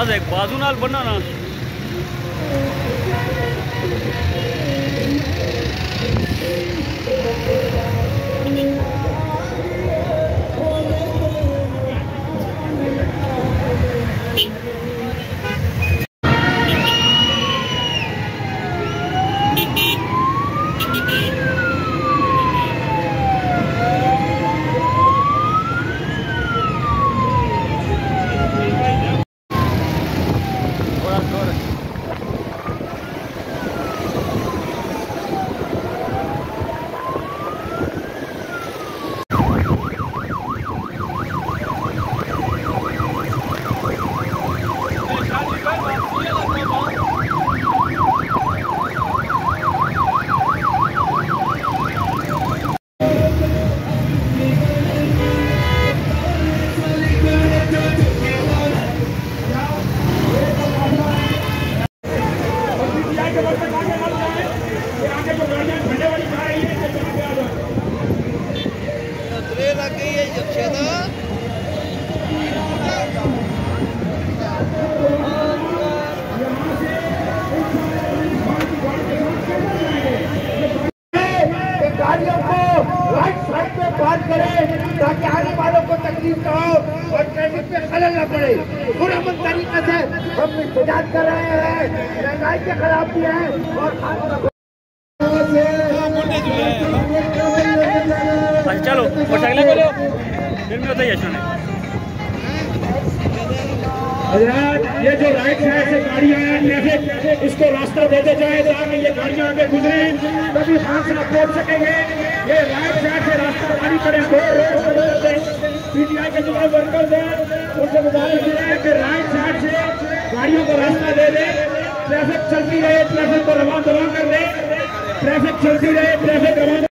बस एक बाजू नाल बना ना। गाड़ियों ताकि आने वालों को तकलीफ़ न हो और ट्रैफ़िक में खलल न पड़े से हम इंतज़ार कर रहे हैं। महँगाई के खिलाफ भी है और चलो मोटरसाइकिल को लो फिर में होता है यशना हजरात ये जो राइट साइड से गाड़ियाँ हैं ट्रैफ़िक इसको रास्ता देते जाए ताकि ये गाड़ियाँ आगे गुजरे। तभी खान से पहुँच सकेंगे। ये राइट साइड से रास्ता गाड़ी करें दो रोड पीटीआई के जो वर्कर्स हैं उनसे गुजारिश है कि राइट साइड से गाड़ियों को रास्ता दे दे ट्रैफ़िक चलती रहे ट्रैफ़िक को रवा दवा कर दे ट्रैफ़िक चलती रहे ट्रैफ़िक रवा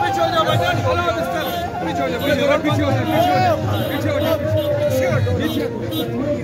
पीछे हो जाओ पीछे हो जाओ पीछे हो जाओ पीछे हो जाओ पीछे हो जाओ